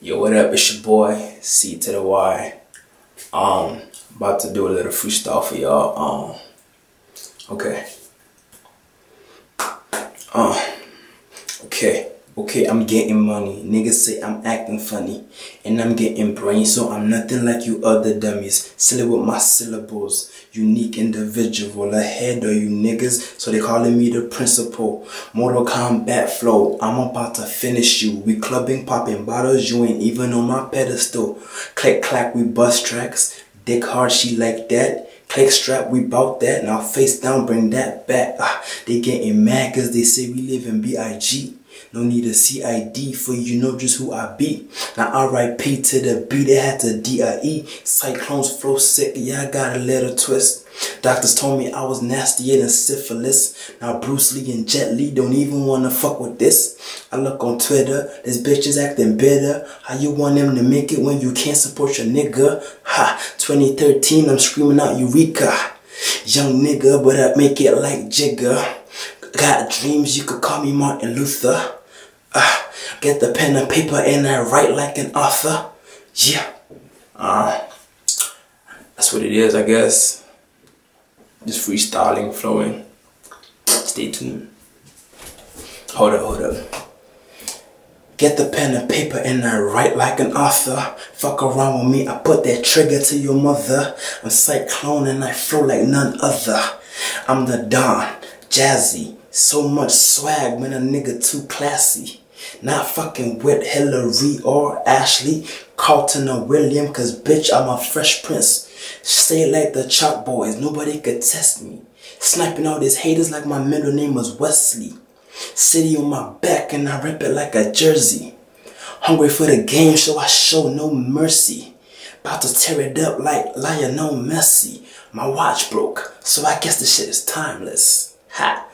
Yo, what up? It's your boy, C to the Y. Um, about to do a little freestyle for y'all. Um, okay. Uh, okay. Okay, I'm getting money. Niggas say I'm acting funny. And I'm getting brain, so I'm nothing like you other dummies. Silly with my syllables. Unique individual. Ahead of you niggas, so they calling me the principal. Mortal Kombat flow. I'm about to finish you. We clubbing, popping bottles. You ain't even on my pedestal. Click, clack, we bust tracks. Dick hard, she like that. Click strap, we bought that. Now face down, bring that back. Ah, they getting mad cause they say we live in B.I.G. No need a CID for you know just who I be. Now RIP to the B, they had to D-I-E. Cyklone's flow sick, yeah, I got a little twist. Doctors told me I was nastier than syphilis. Now Bruce Lee and Jet Li don't even wanna fuck with this. I look on Twitter, this bitch is acting bitter. How you want them to make it when you can't support your nigga? Ha, 2013, I'm screaming out Eureka. Young nigga, but I make it like Jigga. Got dreams, you could call me Martin Luther. Uh, get the pen and paper and I write like an author. Yeah. Uh, that's what it is, I guess. Just freestyling, flowing. Stay tuned. Hold up, hold up. Get the pen and paper and I write like an author. Fuck around with me, I put that trigger to your mother. I'm Cyklone and I flow like none other. I'm the Don, Jazzy, so much swag, man, a nigga too classy. Not fucking with Hillary or Ashley, Carlton or William, cause bitch, I'm a fresh prince. Say like the chop Boys, nobody could test me. Sniping all these haters like my middle name was Wesley. City on my back and I rip it like a jersey. Hungry for the game, so I show no mercy. About to tear it up like Lionel Messi. My watch broke, so I guess this shit is timeless. Ha!